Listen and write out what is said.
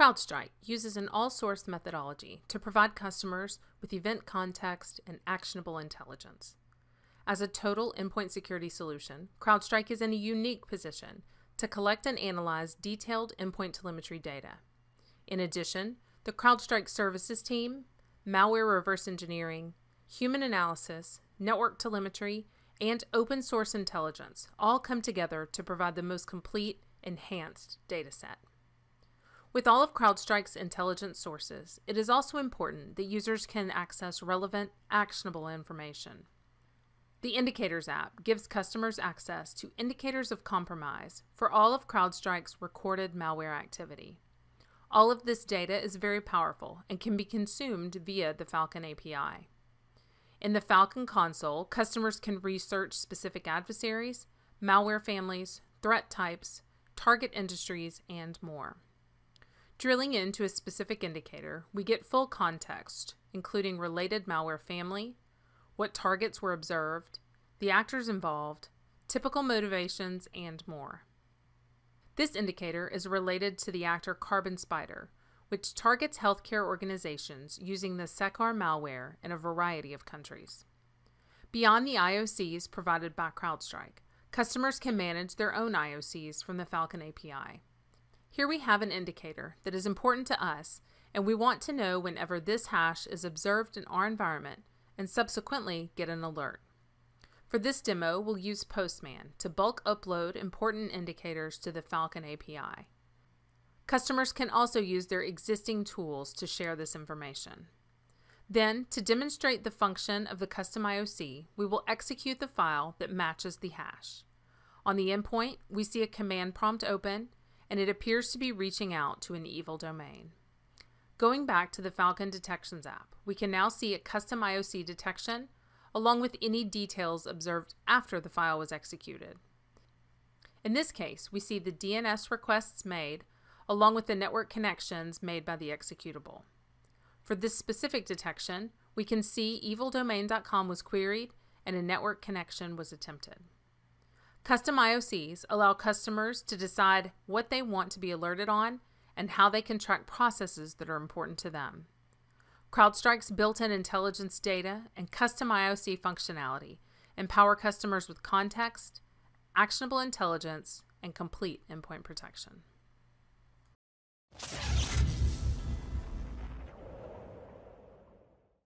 CrowdStrike uses an all source methodology to provide customers with event context and actionable intelligence. As a total endpoint security solution, CrowdStrike is in a unique position to collect and analyze detailed endpoint telemetry data. In addition, the CrowdStrike services team, malware reverse engineering, human analysis, network telemetry, and open source intelligence all come together to provide the most complete, enhanced dataset. With all of CrowdStrike's intelligence sources, it is also important that users can access relevant, actionable information. The Indicators app gives customers access to indicators of compromise for all of CrowdStrike's recorded malware activity. All of this data is very powerful and can be consumed via the Falcon API. In the Falcon console, customers can research specific adversaries, malware families, threat types, target industries, and more. Drilling into a specific indicator, we get full context, including related malware family, what targets were observed, the actors involved, typical motivations, and more. This indicator is related to the actor Carbon Spider, which targets healthcare organizations using the Sekur malware in a variety of countries. Beyond the IOCs provided by CrowdStrike, customers can manage their own IOCs from the Falcon API. Here we have an indicator that is important to us, and we want to know whenever this hash is observed in our environment and subsequently get an alert. For this demo, we'll use Postman to bulk upload important indicators to the Falcon API. Customers can also use their existing tools to share this information. Then, to demonstrate the function of the custom IOC, we will execute the file that matches the hash. On the endpoint, we see a command prompt open, and it appears to be reaching out to an evil domain. Going back to the Falcon Detections app, we can now see a custom IOC detection along with any details observed after the file was executed. In this case, we see the DNS requests made along with the network connections made by the executable. For this specific detection, we can see evildomain.com was queried and a network connection was attempted. Custom IOCs allow customers to decide what they want to be alerted on and how they can track processes that are important to them. CrowdStrike's built in intelligence data and custom IOC functionality empower customers with context, actionable intelligence, and complete endpoint protection